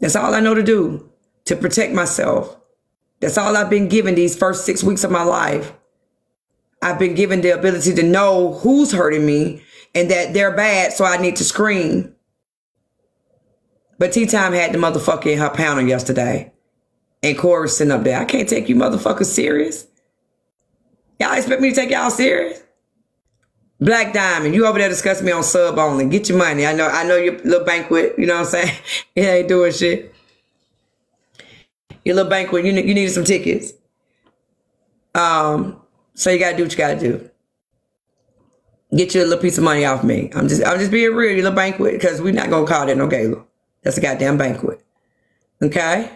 That's all I know to do to protect myself. That's all I've been given these first six weeks of my life. I've been given the ability to know who's hurting me and that they're bad, so I need to scream. But Tea Time had the motherfucker in her pounder yesterday. And Corey sitting up there. I can't take you motherfuckers serious. Y'all expect me to take y'all serious? Black Diamond, you over there discuss me on sub only. Get your money. I know I know your little banquet, you know what I'm saying? it ain't doing shit. Your little banquet, you, you needed some tickets. Um, so you gotta do what you gotta do. Get you a little piece of money off me. I'm just I'm just being real, your little banquet, because we're not gonna call that no gala. That's a goddamn banquet. Okay?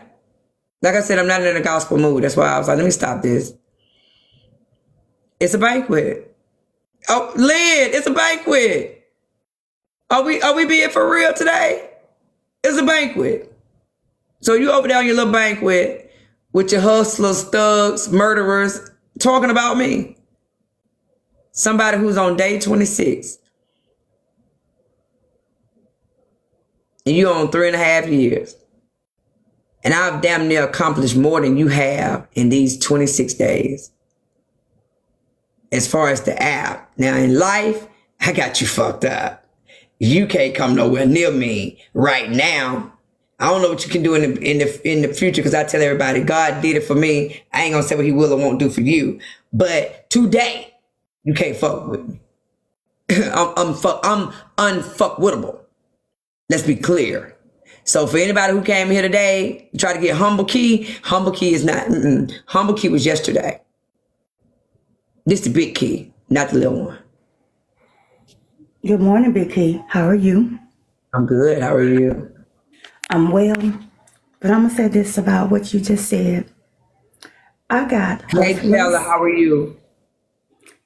Like I said, I'm not in a gospel mood. That's why I was like, let me stop this. It's a banquet. Oh, Lynn, it's a banquet. Are we are we being for real today? It's a banquet. So you over there on your little banquet with your hustlers, thugs, murderers talking about me. Somebody who's on day 26. And you on three and a half years. And I've damn near accomplished more than you have in these 26 days as far as the app. Now in life, I got you fucked up. You can't come nowhere near me right now. I don't know what you can do in the in the in the future because I tell everybody God did it for me. I ain't gonna say what He will or won't do for you. But today, you can't fuck with me. I'm I'm fuck I'm unfuckwittable. Let's be clear. So for anybody who came here today, try to get humble key. Humble key is not. Mm-mm. Humble key was yesterday. This the big key, not the little one. Good morning, Big Key. How are you? I'm good. How are you? I'm well, but I'm gonna say this about what you just said. I got Hey Bella, how are you?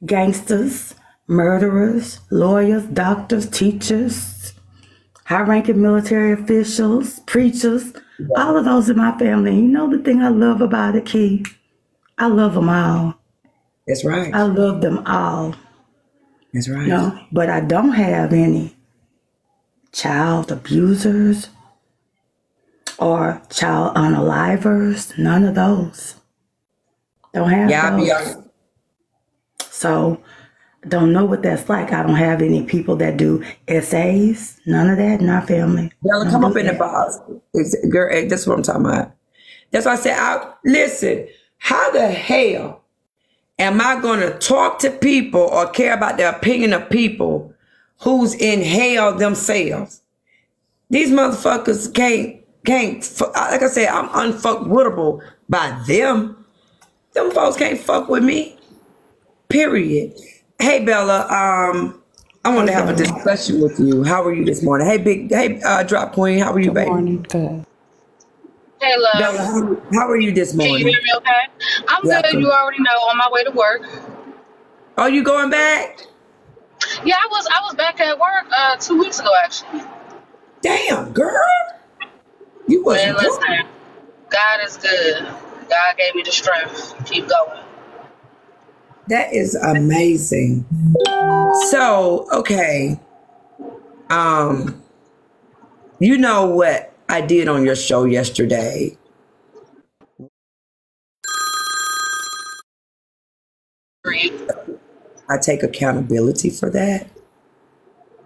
gangsters, murderers, lawyers, doctors, teachers, high-ranking military officials, preachers, all of those in my family. You know the thing I love about it, Key? I love them all. That's right. I love them all. That's right. No, but I don't have any child abusers or child unalivers. None of those. Don't have Yeah, those. honest. So don't know what that's like. I don't have any people that do essays. None of that in our family. Don't come up in the box. It's, girl, eh, that's what I'm talking about. That's why I said, I, listen, how the hell am I going to talk to people or care about the opinion of people who's in hell themselves? These motherfuckers can't, can't, like I said, I'm unfuckwittable by them. Them folks can't fuck with me. Period. Hey, Bella, um, I want to have a discussion with you. How are you this morning? Hey, big, hey, uh, drop queen. How are you, baby? Morning, good. Hey, Bella, love. how, how are you this Can you morning? hear me okay? I'm Yeah, good. You already know. On my way to work. Are you going back? Yeah, I was I was back at work uh two weeks ago actually. Damn, girl. You Man, wasn't listen. God is good. God gave me the strength. Keep going. That is amazing. So, okay. Um, you know what I did on your show yesterday? I take accountability for that.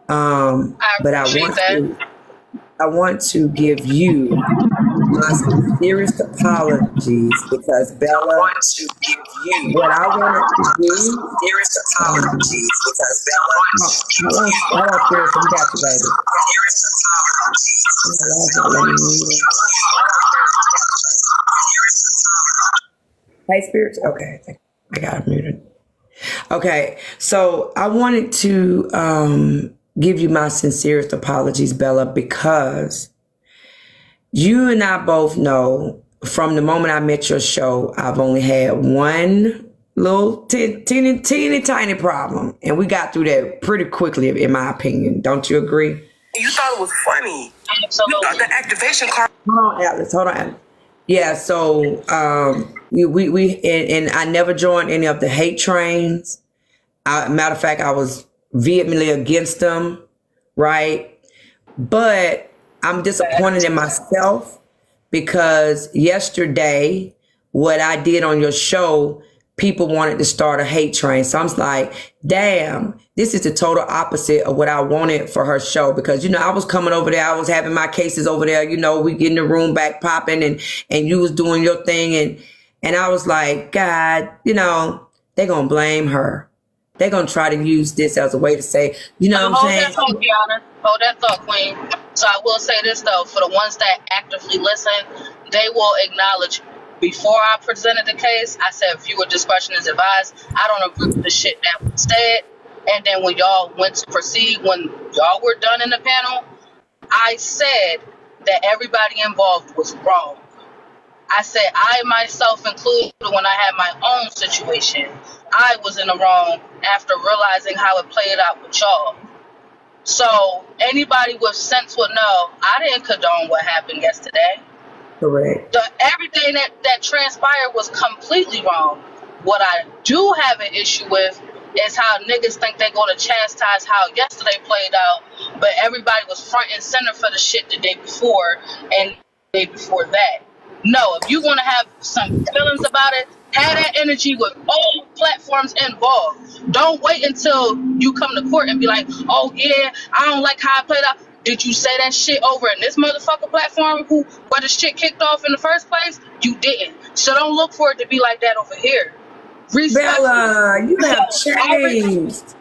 Um, I but I want that. to I want to give you my sincerest apologies because Bella, I want to give you what I wanted to do, sincerest apologies because Bella, hold on, hold on, got you, Hey, spirits. Okay, I got muted. Okay, so I wanted to um, give you my sincerest apologies, Bella, because you and I both know from the moment I met your show, I've only had one little teeny, teeny tiny problem, and we got through that pretty quickly, in my opinion. Don't you agree? You thought it was funny. You thought the activation card Hold on, Atlas. Hold on, Yeah, so um, we we, we and, and I never joined any of the hate trains. I, matter of fact, I was vehemently against them, right? But I'm disappointed in myself because yesterday, what I did on your show, people wanted to start a hate train. So I'm like, damn, this is the total opposite of what I wanted for her show. Because, you know, I was coming over there, I was having my cases over there, you know, we getting the room back popping and, and you was doing your thing. And, and I was like, God, you know, they gonna blame her. They're gonna try to use this as a way to say, you know what I'm that thought. Hold that thought, Queen. So I will say this though, for the ones that actively listen, they will acknowledge. Before I presented the case, I said viewer discretion is advised. I don't agree with the shit that was said. And then when y'all went to proceed, when y'all were done in the panel, I said that everybody involved was wrong. I said I myself included when I had my own situation. I was in the wrong after realizing how it played out with y'all. So anybody with sense would know I didn't condone what happened yesterday. Correct. The everything that, that transpired was completely wrong. What I do have an issue with is how niggas think they're gonna chastise how yesterday played out, but everybody was front and center for the shit the day before and the day before that. No, if you want to have some feelings about it, have that energy with all platforms involved. Don't wait until you come to court and be like, oh yeah, I don't like how I played out. Did you say that shit over in this motherfucker platform who where the shit kicked off in the first place? You didn't. So don't look for it to be like that over here. Respectfully. Bella, you have changed.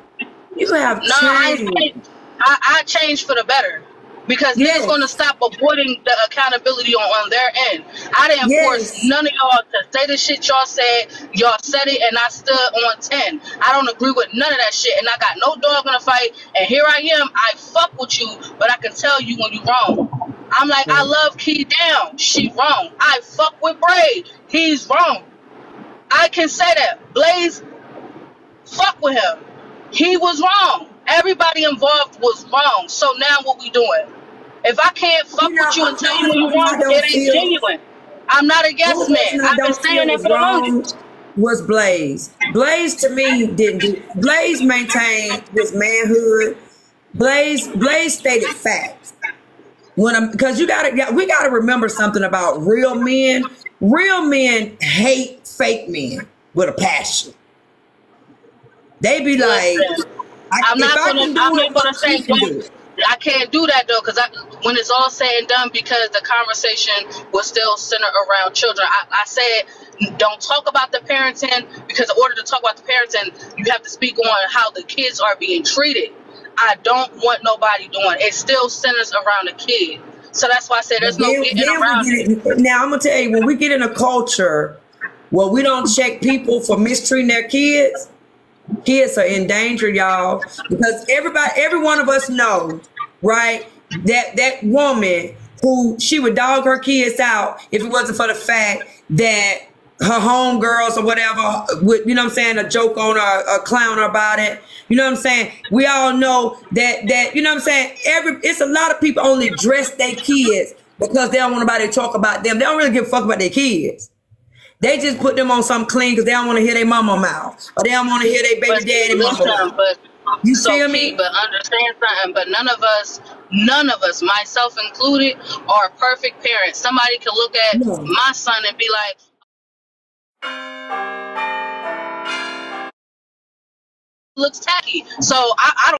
You have no, changed. changed. I I changed for the better because Yes. niggas gonna stop avoiding the accountability on, on their end. I didn't Yes. force none of y'all to say the shit y'all said. Y'all said it, and I stood on ten. I don't agree with none of that shit, and I got no dog in the fight. And here I am. I fuck with you, but I can tell you when you wrong. I'm like, I love Key down. She wrong. I fuck with Braid. He's wrong. I can say that. Blaze, fuck with him. He was wrong. Everybody involved was wrong. So now what we doing? If I can't fuck with you and tell you what you want, it ain't feel- genuine. I'm not a yes man. I I've been don't saying that was for the longest. was Blaze. Blaze to me didn't do. Blaze maintained his manhood. Blaze Blaze stated facts. When I'm because you gotta we gotta remember something about real men. Real men hate fake men with a passion. They be like, Listen, I, I'm not I gonna. do I'm it, not gonna say you can do it. I can't do that though, because when it's all said and done, because the conversation was still centered around children. I, I said, don't talk about the parenting because in order to talk about the parenting, you have to speak on how the kids are being treated. I don't want nobody doing. It still centers around the kid. So that's why I said there's no Then- getting then around get it. Now I'm gonna tell you, when we get in a culture where we don't check people for mistreating their kids, kids are in danger, y'all. Because everybody, every one of us knows, right? That that woman who she would dog her kids out if it wasn't for the fact that her homegirls or whatever would, you know what I'm saying, a joke on her, a clown about it. You know what I'm saying? We all know that that, you know what I'm saying? Every it's a lot of people only dress their kids because they don't want nobody to talk about them. They don't really give a fuck about their kids. They just put them on something clean because they don't want to hear their mama mouth. Or they don't want to hear their baby But daddy mama mouth. but You so feel me? but understand something. But none of us, none of us, myself included, are perfect parents. Somebody can look at No. my son and be like, looks tacky. So I, I don't.